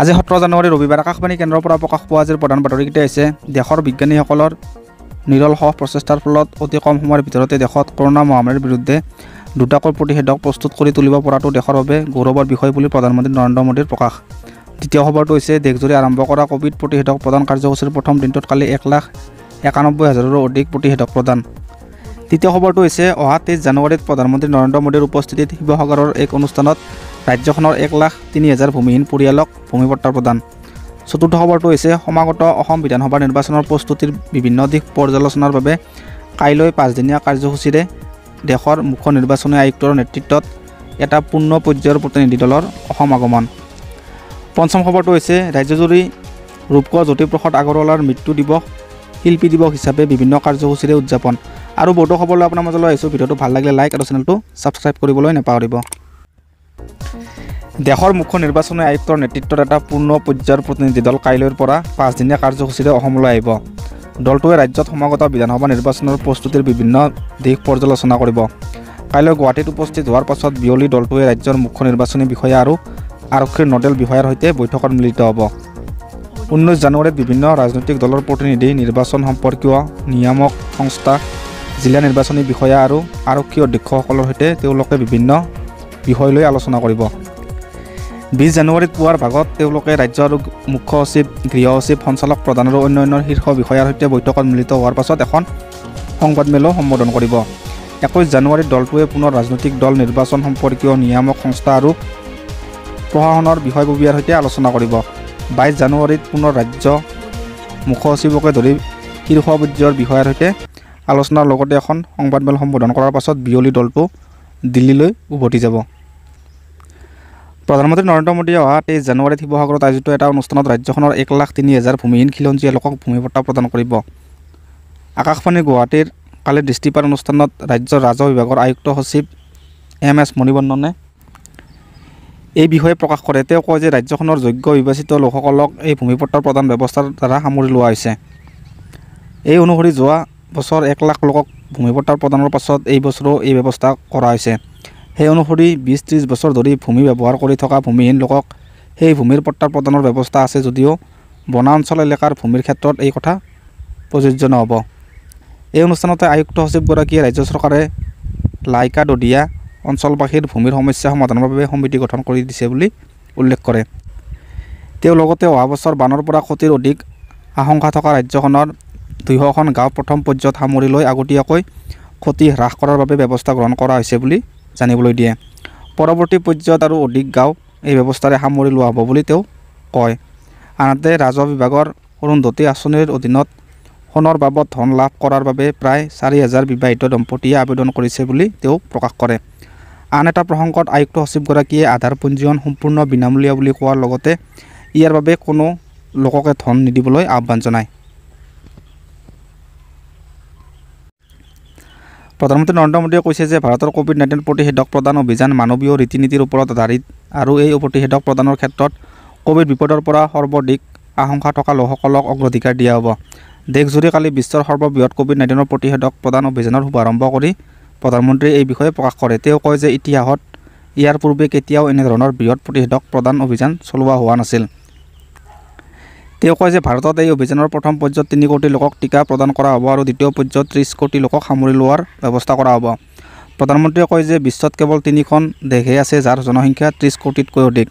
আজি সোতৰ জানুৱাৰী ৰবিবাৰ আকাশবাণী কেন্দ্ৰৰ পৰা প্ৰকাশ পোৱা আজিৰ প্ৰধান বাতৰিকেইটা হৈছে দেশৰ বিজ্ঞানীসকলৰ নিৰলসহ প্ৰচেষ্টাৰ ফলত অতি কম সময়ৰ ভিতৰতে দেশত কৰোণা মহামাৰীৰ বিৰুদ্ধে দুটাকৈ প্ৰতিষেধক প্ৰস্তুত কৰি তুলিব পৰাটো দেশৰ বাবে গৌৰৱৰ বিষয় বুলি প্ৰধানমন্ত্ৰী নৰেন্দ্ৰ মোদীৰ প্ৰকাশ। দ্বিতীয় খবৰটো হৈছে দেশজুৰি আৰম্ভ কৰা ক'ভিড প্ৰতিষেধক প্ৰদান কাৰ্যসূচীৰ প্ৰথম দিনটোত কালি এক লাখ একানব্বৈ হাজাৰৰো অধিক প্ৰতিষেধক প্ৰদান। তৃতীয় খবৰটো হৈছে অহা তেইছ জানুৱাৰীত প্ৰধানমন্ত্ৰী নৰেন্দ্ৰ মোদীৰ উপস্থিতিত শিৱসাগৰৰ এক অনুষ্ঠানত ৰাজ্যখনৰ এক লাখ তিনি হাজাৰ ভূমিহীন পৰিয়ালক ভূমিপট্টা প্ৰদান। চতুৰ্থ খবৰটো হৈছে সমাগত অসম বিধানসভা নিৰ্বাচনৰ প্ৰস্তুতিৰ বিভিন্ন দিশ পৰ্যালোচনাৰ বাবে কাইলৈ পাঁচদিনীয়া কাৰ্যসূচীৰে দেশৰ মুখ্য নিৰ্বাচনী আয়ুক্তৰ নেতৃত্বত এটা পূৰ্ণ পৰ্যায়ৰ প্ৰতিনিধি দলৰ অসম আগমন। পঞ্চম খবৰটো হৈছে ৰাজ্যজুৰি ৰূপকোঁৱৰ জ্যোতিপ্ৰসাদ আগৰৱালাৰ মৃত্যু দিৱস শিল্পী দিৱস হিচাপে বিভিন্ন কাৰ্যসূচীৰে উদযাপন। আৰু বহুতো খবৰলৈ আপোনাৰ মাজলৈ আহিছোঁ। ভিডিঅ'টো ভাল লাগিলে লাইক আৰু চেনেলটো ছাবস্ক্ৰাইব কৰিবলৈ নাপাহৰিব। দেশৰ মুখ্য নিৰ্বাচনী আয়ুক্তৰ নেতৃত্বত এটা পূৰ্ণ পৰ্যায়ৰ প্ৰতিনিধি দল কাইলৈৰ পৰা পাঁচদিনীয়া কাৰ্যসূচীৰে অসমলৈ আহিব। দলটোৱে ৰাজ্যত সমাগত বিধানসভা নিৰ্বাচনৰ প্ৰস্তুতিৰ বিভিন্ন দিশ পৰ্যালোচনা কৰিব। কাইলৈ গুৱাহাটীত উপস্থিত হোৱাৰ পাছত বিয়লি দলটোৱে ৰাজ্যৰ মুখ্য নিৰ্বাচনী বিষয়া আৰু আৰক্ষীৰ নডেল বিষয়াৰ সৈতে বৈঠকত মিলিত হ'ব। ঊনৈছ জানুৱাৰীত বিভিন্ন ৰাজনৈতিক দলৰ প্ৰতিনিধি নিৰ্বাচন সম্পৰ্কীয় নিয়ামক সংস্থা জিলা নিৰ্বাচনী বিষয়া আৰু আৰক্ষী অধীক্ষকসকলৰ সৈতে তেওঁলোকে বিভিন্ন বিষয় লৈ আলোচনা কৰিব। বিছ জানুৱাৰীত পুৱাৰ ভাগত তেওঁলোকে ৰাজ্য আৰু মুখ্য সচিব গৃহ সচিব সঞ্চালক প্ৰধান আৰু অন্যান্য শীৰ্ষ বিষয়াৰ সৈতে বৈঠকত মিলিত হোৱাৰ পাছত এখন সংবাদমেলো সম্বোধন কৰিব। একৈছ জানুৱাৰীত দলটোৱে পুনৰ ৰাজনৈতিক দল নিৰ্বাচন সম্পৰ্কীয় নিয়ামক সংস্থা আৰু প্ৰশাসনৰ বিষয়ববীয়াৰ সৈতে আলোচনা কৰিব। বাইছ জানুৱাৰীত পুনৰ ৰাজ্য মুখ্য সচিবকে ধৰি শীৰ্ষ পৰ্যায়ৰ বিষয়াৰ সৈতে আলোচনাৰ লগতে এখন সংবাদমেল সম্বোধন কৰাৰ পাছত বিয়লি দলটো দিল্লীলৈ উভতি যাব। প্ৰধানমন্ত্ৰী নৰেন্দ্ৰ মোদীয়ে অহা তেইছ জানুৱাৰীত শিৱসাগৰত আয়োজিত এটা অনুষ্ঠানত ৰাজ্যখনৰ এক লাখ তিনি হাজাৰ ভূমিহীন খিলঞ্জীয়া লোকক ভূমিপট্টা প্ৰদান কৰিব। আকাশবাণী গুৱাহাটীৰ কালি দৃষ্টিপাত অনুষ্ঠানত ৰাজ্যৰ ৰাজহ বিভাগৰ আয়ুক্ত সচিব এম এছ মণিবন্ননে এই বিষয়ে প্ৰকাশ কৰে। তেওঁ কয় যে ৰাজ্যখনৰ যোগ্য বিবেচিত লোকসকলক এই ভূমিপট্টাৰ প্ৰদান ব্যৱস্থাৰ দ্বাৰা সামৰি লোৱা হৈছে। এই অনুসৰি যোৱা বছৰ এক লাখ লোকক ভূমিপট্টাৰ প্ৰদানৰ পাছত এই বছৰো এই ব্যৱস্থা কৰা হৈছে। সেই অনুসৰি বিছ ত্ৰিছ বছৰ ধৰি ভূমি ব্যৱহাৰ কৰি থকা ভূমিহীন লোকক সেই ভূমিৰ পট্টা প্ৰদানৰ ব্যৱস্থা আছে যদিও বনাঞ্চল এলেকাৰ ভূমিৰ ক্ষেত্ৰত এই কথা প্ৰযোজ্য নহ'ব। এই অনুষ্ঠানতে আয়ুক্ত সচিবগৰাকীয়ে ৰাজ্য চৰকাৰে লাইকা দদিয়া অঞ্চলবাসীৰ ভূমিৰ সমস্যা সমাধানৰ বাবে সমিতি গঠন কৰি দিছে বুলি উল্লেখ কৰে। তেওঁ লগতে অহা বছৰ বানৰ পৰা ক্ষতিৰ অধিক আশংকা থকা ৰাজ্যখনৰ দুইশখন গাঁও প্ৰথম পৰ্যায়ত সামৰি লৈ আগতীয়াকৈ ক্ষতি হ্ৰাস কৰাৰ বাবে ব্যৱস্থা গ্ৰহণ কৰা হৈছে বুলি জানিবলৈ দিয়ে। পৰৱৰ্তী পৰ্যায়ত আৰু অধিক গাঁও এই ব্যৱস্থাৰে সামৰি লোৱা হ'ব বুলি তেওঁ কয়। আনহাতে ৰাজহ বিভাগৰ অৰুন্ধতী আঁচনিৰ অধীনত সোণৰ বাবদ ধন লাভ কৰাৰ বাবে প্ৰায় চাৰি হাজাৰ বিবাহিত দম্পতীয়ে আবেদন কৰিছে বুলি তেওঁ প্ৰকাশ কৰে। আন এটা প্ৰসংগত আয়ুক্ত সচিবগৰাকীয়ে আধাৰ পঞ্জীয়ন সম্পূৰ্ণ বিনামূলীয়া বুলি কোৱাৰ লগতে ইয়াৰ বাবে কোনো লোককে ধন নিদিবলৈ আহ্বান জনায়। প্ৰধানমন্ত্ৰী নৰেন্দ্ৰ মোদীয়ে কৈছে যে ভাৰতৰ ক'ভিড নাইণ্টিন প্ৰতিষেধক প্ৰদান অভিযান মানৱীয় ৰীতি নীতিৰ ওপৰত আধাৰিত আৰু এই প্ৰতিষেধক প্ৰদানৰ ক্ষেত্ৰত ক'ভিড বিপদৰ পৰা সৰ্বাধিক আশংকা থকা লোকসকলক অগ্ৰাধিকাৰ দিয়া হ'ব। দেশজুৰি কালি বিশ্বৰ সৰ্ববৃহৎ ক'ভিড নাইণ্টিনৰ প্ৰতিষেধক প্ৰদান অভিযানৰ শুভাৰম্ভ কৰি প্ৰধানমন্ত্ৰীয়ে এই বিষয়ে প্ৰকাশ কৰে। তেওঁ কয় যে ইতিহাসত ইয়াৰ পূৰ্বে কেতিয়াও এনেধৰণৰ বৃহৎ প্ৰতিষেধক প্ৰদান অভিযান চলোৱা হোৱা নাছিল। তেওঁ কয় যে ভাৰতত এই অভিযানৰ প্ৰথম পৰ্যায়ত তিনি কোটি লোকক টীকা প্ৰদান কৰা হ'ব আৰু দ্বিতীয় পৰ্যায়ত ত্ৰিছ কোটি লোকক সামৰি লোৱাৰ ব্যৱস্থা কৰা হ'ব। প্ৰধানমন্ত্ৰীয়ে কয় যে বিশ্বত কেৱল তিনিখন দেশহে আছে যাৰ জনসংখ্যা ত্ৰিছ কোটিতকৈ অধিক।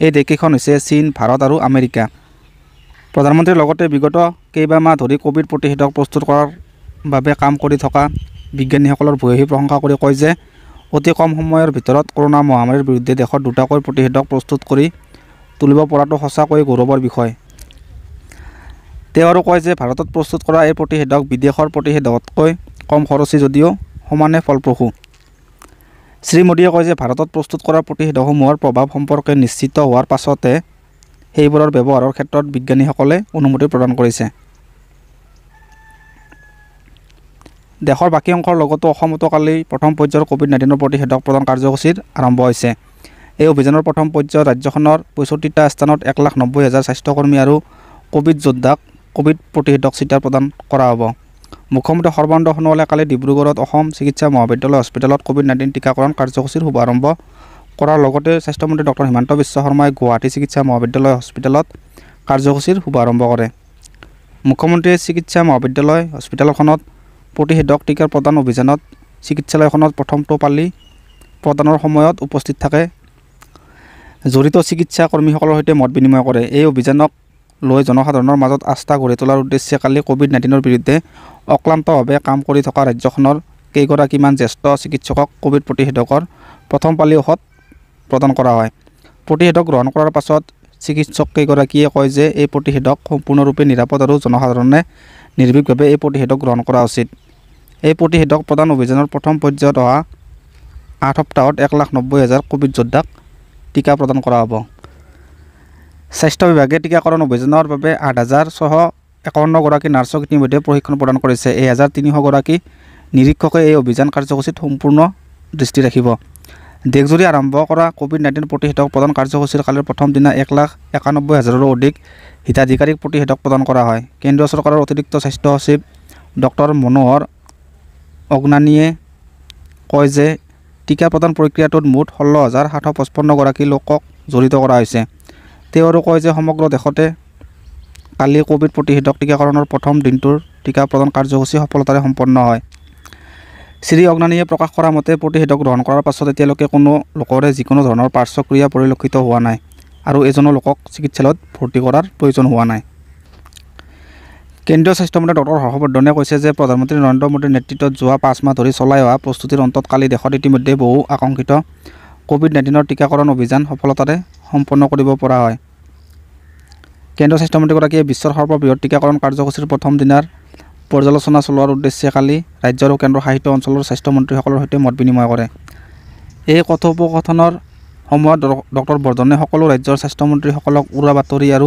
এই দেশকেইখন হৈছে চীন ভাৰত আৰু আমেৰিকা। প্ৰধানমন্ত্ৰীয়ে লগতে বিগত কেইবামাহ ধৰি ক'ভিড প্ৰতিষেধক প্ৰস্তুত কৰাৰ বাবে কাম কৰি থকা বিজ্ঞানীসকলৰ ভূয়সী প্ৰশংসা কৰি কয় যে অতি কম সময়ৰ ভিতৰত কৰোণা মহামাৰীৰ বিৰুদ্ধে দেশত দুটাকৈ প্ৰতিষেধক প্ৰস্তুত কৰি তুলিব পৰাটো সঁচাকৈয়ে গৌৰৱৰ বিষয়। তেওঁ আৰু কয় যে ভাৰতত প্ৰস্তুত কৰা এই প্ৰতিষেধক বিদেশৰ প্ৰতিষেধকতকৈ কম খৰচী যদিও সমানে ফলপ্ৰসূ। শ্ৰীমোদীয়ে কয় যে ভাৰতত প্ৰস্তুত কৰা প্ৰতিষেধকসমূহৰ প্ৰভাৱ সম্পৰ্কে নিশ্চিত হোৱাৰ পাছতে সেইবোৰৰ ব্যৱহাৰৰ ক্ষেত্ৰত বিজ্ঞানীসকলে অনুমতি প্ৰদান কৰিছে। দেশৰ বাকী অংশৰ লগতো অসমতো কালি প্ৰথম পৰ্যায়ৰ ক'ভিড নাইণ্টিনৰ প্ৰতিষেধক প্ৰদান কাৰ্যসূচীৰ আৰম্ভ হৈছে। এই অভিযানৰ প্ৰথম পৰ্যায়ত ৰাজ্যখনৰ পঁয়ষষ্ঠিটা স্থানত এক লাখ নব্বৈ হাজাৰ স্বাস্থ্যকৰ্মী আৰু ক'ভিড যোদ্ধাক ক'ভিড প্ৰতিষেধক চিটা প্ৰদান কৰা হ'ব। মুখ্যমন্ত্ৰী সৰ্বানন্দ সোণোৱালে কালি ডিব্ৰুগড়ত অসম চিকিৎসা মহাবিদ্যালয় হস্পিটেলত ক'ভিড নাইণ্টিন টীকাকৰণ কাৰ্যসূচীৰ শুভাৰম্ভ কৰাৰ লগতে স্বাস্থ্যমন্ত্ৰী ডক্টৰ হিমন্ত বিশ্ব শৰ্মাই গুৱাহাটী চিকিৎসা মহাবিদ্যালয় হস্পিটেলত কাৰ্যসূচীৰ শুভাৰম্ভ কৰে। মুখ্যমন্ত্ৰীয়ে চিকিৎসা মহাবিদ্যালয় হস্পিটেলখনত প্ৰতিষেধক টীকাৰ প্ৰদান অভিযানত চিকিৎসালয়খনত প্ৰথমটো পালি প্ৰদানৰ সময়ত উপস্থিত থাকে। জড়িত চিকিৎসা কৰ্মীসকলৰ সৈতে মত বিনিময় কৰে। এই অভিযানক লৈ জনসাধাৰণৰ মাজত আস্থা গঢ়ি তোলাৰ উদ্দেশ্যে কালি ক'ভিড নাইণ্টিনৰ বিৰুদ্ধে অক্লান্তভাৱে কাম কৰি থকা ৰাজ্যখনৰ কেইগৰাকীমান জ্যেষ্ঠ চিকিৎসকক ক'ভিড প্ৰতিষেধকৰ প্ৰথম পালি ঔষধ প্ৰদান কৰা হয়। প্ৰতিষেধক গ্ৰহণ কৰাৰ পাছত চিকিৎসককেইগৰাকীয়ে কয় যে এই প্ৰতিষেধক সম্পূৰ্ণৰূপে নিৰাপদ আৰু জনসাধাৰণে নিৰ্ভীকভাৱে এই প্ৰতিষেধক গ্ৰহণ কৰা উচিত। এই প্ৰতিষেধক প্ৰদান অভিযানৰ প্ৰথম পৰ্যায়ত অহা আঠ সপ্তাহত এক লাখ নব্বৈ হাজাৰ ক'ভিড যোদ্ধাক টীকা প্ৰদান কৰা হ'ব। স্বাস্থ্য বিভাগে টীকাকৰণ অভিযানৰ বাবে আঠ হাজাৰ ছশ একাৱন্নগৰাকী নাৰ্ছক ইতিমধ্যে প্ৰশিক্ষণ প্ৰদান কৰিছে। এই হাজাৰ তিনিশগৰাকী নিৰীক্ষকে এই অভিযান কাৰ্যসূচীত সম্পূৰ্ণ দৃষ্টি ৰাখিব। দেশজুৰি আৰম্ভ কৰা ক'ভিড নাইণ্টিন প্ৰতিষেধক প্ৰদান কাৰ্যসূচীৰ কালিৰ প্ৰথম দিনা এক লাখ একানব্বৈ হাজাৰৰো অধিক হিতাধিকাৰীক প্ৰতিষেধক প্ৰদান কৰা হয়। কেন্দ্ৰীয় চৰকাৰৰ অতিৰিক্ত স্বাস্থ্য সচিব ডক্টৰ মনোহৰ অগ্নানীয়ে কয় যে টীকা প্ৰদান প্ৰক্ৰিয়াটোত মুঠ ষোল্ল হাজাৰ সাতশ পঁচপন্নগৰাকী লোকক জড়িত কৰা হৈছে। তেওঁ আৰু কয় যে সমগ্ৰ দেশতে কালি ক'ভিড প্ৰতিষেধক টীকাকৰণৰ প্ৰথম দিনটোৰ টীকা প্ৰদান কাৰ্যসূচী সফলতাৰে সম্পন্ন হয়। শ্ৰী অগ্নানীয়ে প্ৰকাশ কৰা মতে প্ৰতিষেধক গ্ৰহণ কৰাৰ পাছত এতিয়ালৈকে কোনো লোকৰে যিকোনো ধৰণৰ পাৰ্শ্বক্ৰিয়া পৰিলক্ষিত হোৱা নাই আৰু এজনো লোকক চিকিৎসালয়ত ভৰ্তি কৰাৰ প্ৰয়োজন হোৱা নাই। কেন্দ্ৰীয় স্বাস্থ্যমন্ত্ৰী ডক্টৰ হৰ্ষবৰ্ধনে কৈছে যে প্ৰধানমন্ত্ৰী নৰেন্দ্ৰ মোদীৰ নেতৃত্বত যোৱা পাঁচ মাহ ধৰি চলাই অহা প্ৰস্তুতিৰ অন্তত কালি দেশত ইতিমধ্যে বহু আকাংক্ষিত ক'ভিড নাইণ্টিনৰ টীকাকৰণ অভিযান সফলতাৰে সম্পন্ন কৰিব পৰা হয়। কেন্দ্ৰীয় স্বাস্থ্যমন্ত্ৰীগৰাকীয়ে বিশ্বৰ সৰ্ববৃহৎ টীকাকৰণ কাৰ্যসূচীৰ প্ৰথম দিনাৰ পৰ্যালোচনা চলোৱাৰ উদ্দেশ্যে কালি ৰাজ্য আৰু কেন্দ্ৰশাসিত অঞ্চলৰ স্বাস্থ্যমন্ত্ৰীসকলৰ সৈতে মত বিনিময় কৰে। এই কথোপকথনৰ সময়ত ডক্টৰ বৰ্ধনে সকলো ৰাজ্যৰ স্বাস্থ্যমন্ত্ৰীসকলক উৰা বাতৰি আৰু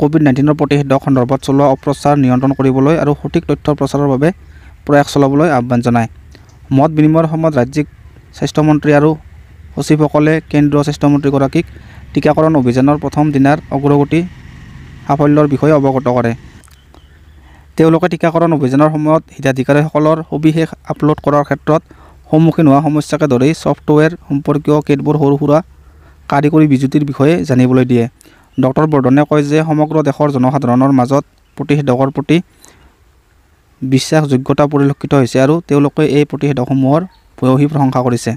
ক'ভিড নাইণ্টিনৰ প্ৰতিষেধক সন্দৰ্ভত চলোৱা অপপ্ৰচাৰ নিয়ন্ত্ৰণ কৰিবলৈ আৰু সঠিক তথ্যৰ প্ৰচাৰৰ বাবে প্ৰয়াস চলাবলৈ আহ্বান জনায়। মত বিনিময়ৰ সময়ত ৰাজ্যিক স্বাস্থ্যমন্ত্ৰী আৰু সচিবসকলে কেন্দ্ৰীয় স্বাস্থ্যমন্ত্ৰীগৰাকীক টীকাকৰণ অভিযানৰ প্ৰথম দিনাৰ অগ্ৰগতি সাফল্যৰ বিষয়ে অৱগত কৰে। তেওঁলোকে টীকাকৰণ অভিযানৰ সময়ত হিতাধিকাৰীসকলৰ সবিশেষ আপলোড কৰাৰ ক্ষেত্ৰত সন্মুখীন হোৱা সমস্যাকে ধৰি ছফ্টৱেৰ সম্পৰ্কীয় কেতবোৰ সৰু সুৰা কাৰিকৰী বিজুতিৰ বিষয়ে জানিবলৈ দিয়ে। ডক্টৰ বৰ্ধনে কয় যে সমগ্ৰ দেশৰ জনসাধাৰণৰ মাজত প্ৰতিষেধকৰ প্ৰতি বিশ্বাসযোগ্যতা পৰিলক্ষিত হৈছে আৰু তেওঁলোকে এই প্ৰতিষেধকসমূহৰ ভূয়সী প্ৰশংসা কৰিছে।